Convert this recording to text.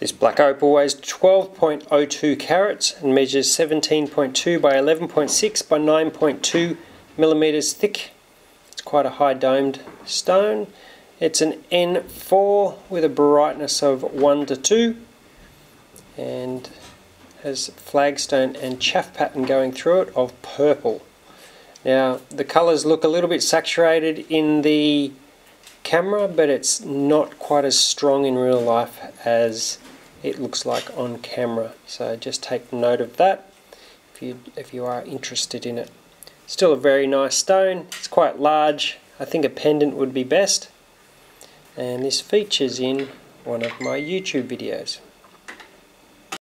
This black opal weighs 12.02 carats and measures 17.2 by 11.6 by 9.2 millimeters thick. It's quite a high domed stone. It's an N4 with a brightness of 1 to 2 and has flagstone and chaff pattern going through it of purple. Now the colours look a little bit saturated in the camera but it's not quite as strong in real life as it looks like on camera. So just take note of that if you if you are interested in it. Still a very nice stone. It's quite large. I think a pendant would be best. And this features in one of my YouTube videos